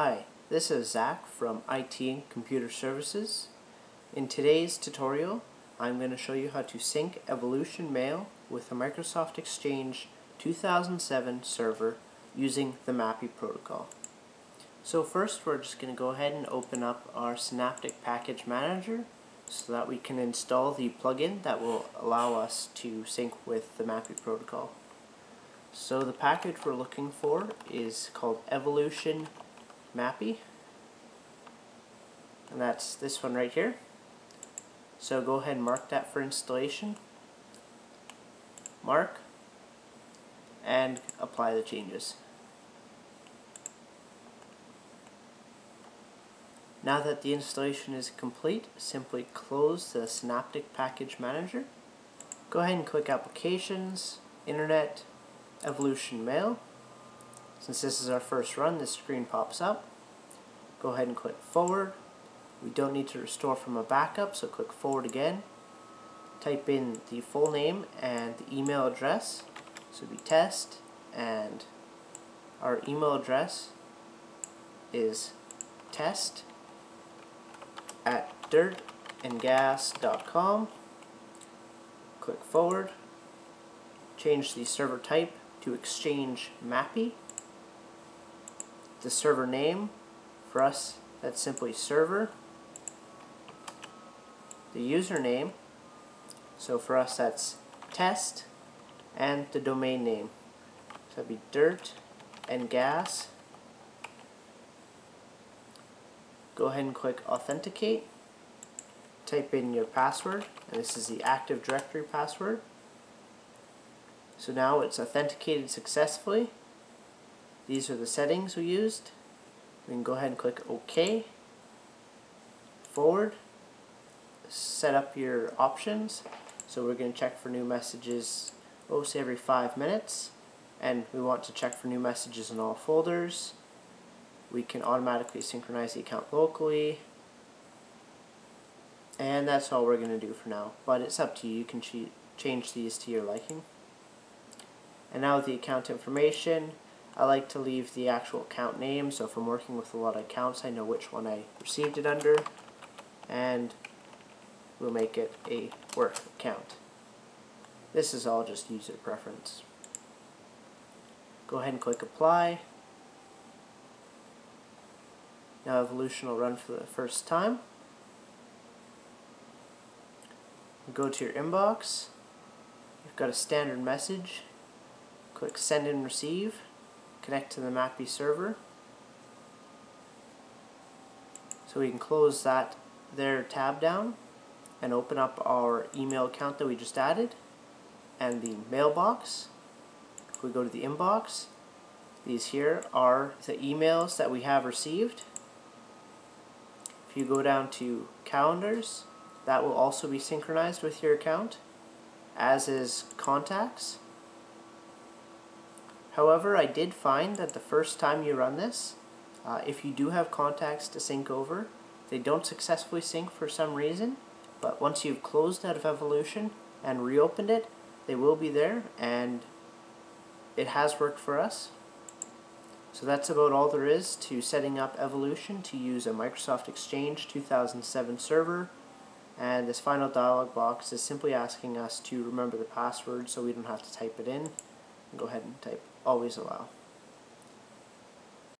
Hi, this is Zach from IT and Computer Services. In today's tutorial, I'm going to show you how to sync Evolution Mail with the Microsoft Exchange 2007 server using the MAPI protocol. So first we're just going to go ahead and open up our Synaptic Package Manager so that we can install the plugin that will allow us to sync with the MAPI protocol. So the package we're looking for is called Evolution MAPI and that's this one right here. So go ahead and mark that for installation. Mark and apply the changes. Now that the installation is complete, simply close the Synaptic Package Manager. Go ahead and click Applications, Internet, Evolution Mail. Since this is our first run, this screen pops up. Go ahead and click Forward. We don't need to restore from a backup, so click Forward again. Type in the full name and the email address. So we test, and our email address is test at dirtandgas.com. Click forward. Change the server type to Exchange MAPI. The server name, for us, that's simply server. The username, so for us that's test, and the domain name. So that'd be dirt and gas go ahead and click Authenticate. Type in your password, and this is the Active Directory password. So now it's authenticated successfully. These are the settings we used. We can go ahead and click OK. Forward. Set up your options. So we're going to check for new messages, oh, say every five minutes. And we want to check for new messages in all folders we can automatically synchronize the account locally and that's all we're going to do for now but it's up to you you can change these to your liking and now the account information I like to leave the actual account name so if I'm working with a lot of accounts I know which one I received it under and we'll make it a work account this is all just user preference go ahead and click apply now evolution will run for the first time. Go to your inbox. You've got a standard message. Click send and receive. Connect to the MAPI server. So we can close that there tab down and open up our email account that we just added and the mailbox. If we go to the inbox, these here are the emails that we have received If you go down to calendars, that will also be synchronized with your account, as is contacts. However, I did find that the first time you run this, uh, if you do have contacts to sync over, they don't successfully sync for some reason, but once you've closed out of Evolution and reopened it, they will be there, and it has worked for us. So that's about all there is to setting up Evolution to use a Microsoft Exchange 2007 server. And this final dialog box is simply asking us to remember the password so we don't have to type it in. Go ahead and type always allow.